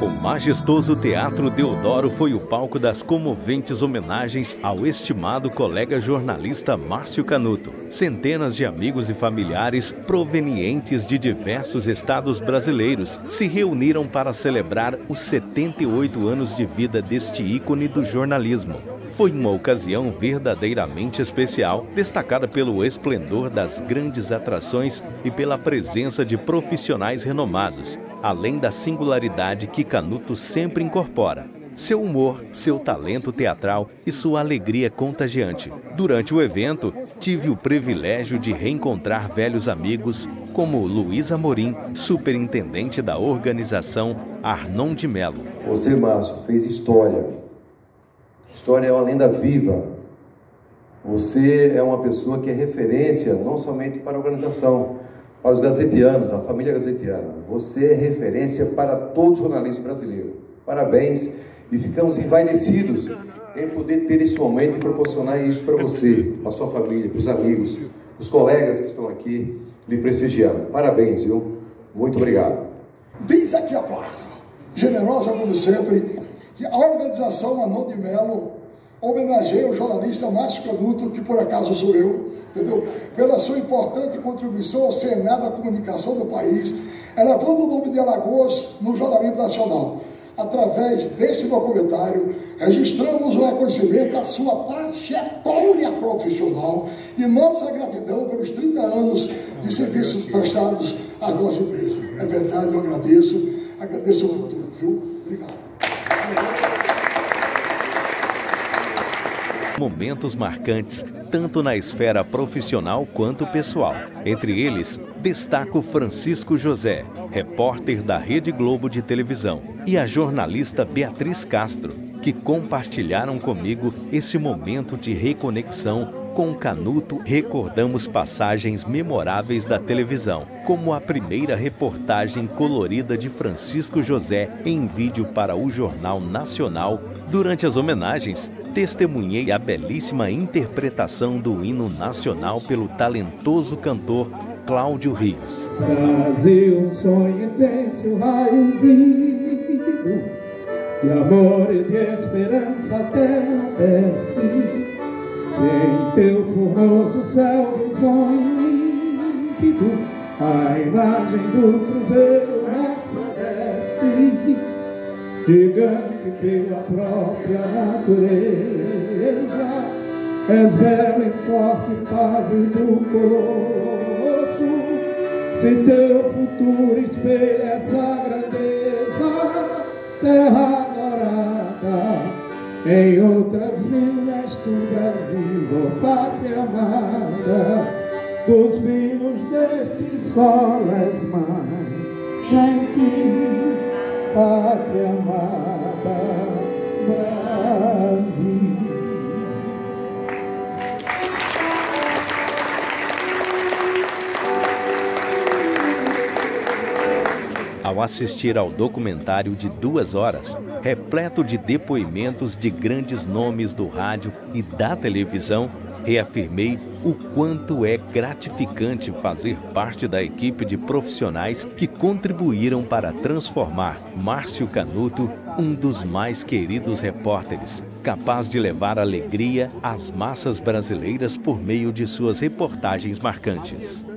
O majestoso Teatro Deodoro foi o palco das comoventes homenagens ao estimado colega jornalista Márcio Canuto. Centenas de amigos e familiares provenientes de diversos estados brasileiros se reuniram para celebrar os 78 anos de vida deste ícone do jornalismo. Foi uma ocasião verdadeiramente especial, destacada pelo esplendor das grandes atrações e pela presença de profissionais renomados, além da singularidade que Canuto sempre incorpora. Seu humor, seu talento teatral e sua alegria contagiante. Durante o evento, tive o privilégio de reencontrar velhos amigos como Luiz Amorim, superintendente da organização Arnon de Melo. Você, Márcio, fez história. História é uma lenda viva. Você é uma pessoa que é referência não somente para a organização, para os gazetianos, a família gazetiana. Você é referência para todo jornalismo brasileiro. Parabéns e ficamos envaidecidos em poder ter esse momento e proporcionar isso para você, para sua família, para os amigos, os colegas que estão aqui lhe prestigiando. Parabéns, viu? Muito obrigado. Diz aqui a placa, generosa como sempre, que a organização Anão de Melo homenageia o jornalista Márcio Canuto, que por acaso sou eu, entendeu? Pela sua importante contribuição ao Senado da comunicação do país, elevando o nome de Alagoas no jornalismo nacional. Através deste documentário, registramos o reconhecimento da sua trajetória profissional e nossa gratidão pelos 30 anos de serviços prestados à nossa empresa. É verdade, eu agradeço, agradeço o futuro, viu? Obrigado. Momentos marcantes tanto na esfera profissional quanto pessoal. Entre eles, destaco Francisco José, repórter da Rede Globo de televisão, e a jornalista Beatriz Castro, que compartilharam comigo esse momento de reconexão com o Canuto, recordamos passagens memoráveis da televisão, como a primeira reportagem colorida de Francisco José em vídeo para o Jornal Nacional. Durante as homenagens, testemunhei a belíssima interpretação do hino nacional pelo talentoso cantor Cláudio Rios. Brasil, sonho intenso, raio vivo, de amor e de esperança a terra desce. Sem teu formoso céu de sonho límpido, a imagem do cruzeiro gigante pela própria natureza. És bela e forte, pávido colosso, se teu futuro espelha essa grandeza, terra adorada. Em outras minas do Brasil, oh pátria amada, dos filhos deste sol és mãe, gentil, pátria amada, Brasil. ao assistir ao documentário de duas horas, repleto de depoimentos de grandes nomes do rádio e da televisão, reafirmei o quanto é gratificante fazer parte da equipe de profissionais que contribuíram para transformar Márcio Canuto, um dos mais queridos repórteres, capaz de levar alegria às massas brasileiras por meio de suas reportagens marcantes.